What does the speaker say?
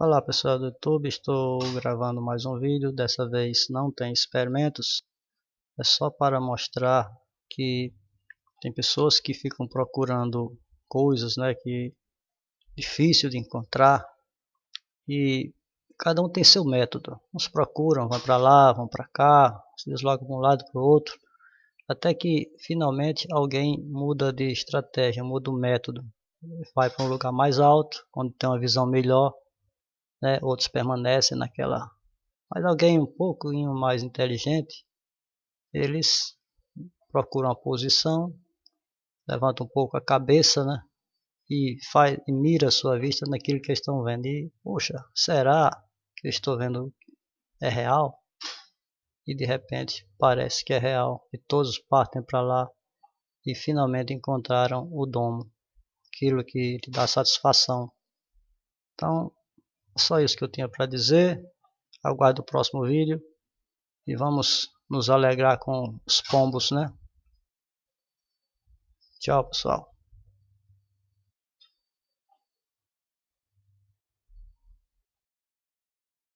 Olá pessoal do YouTube, estou gravando mais um vídeo, dessa vez não tem experimentos, é só para mostrar que tem pessoas que ficam procurando coisas né, que difícil de encontrar e cada um tem seu método, uns procuram, vão para lá, vão para cá, se deslocam de um lado para o outro, até que finalmente alguém muda de estratégia, muda o método, vai para um lugar mais alto, onde tem uma visão melhor né? outros permanecem naquela. Mas alguém um pouco mais inteligente, eles procuram a posição, levantam um pouco a cabeça, né? E, faz, e mira a sua vista naquilo que estão vendo. E, poxa, será que eu estou vendo é real? E de repente parece que é real. E todos partem para lá e finalmente encontraram o domo, aquilo que lhe dá satisfação. Então, só isso que eu tinha para dizer. Aguardo o próximo vídeo. E vamos nos alegrar com os pombos, né? Tchau, pessoal.